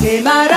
Quemará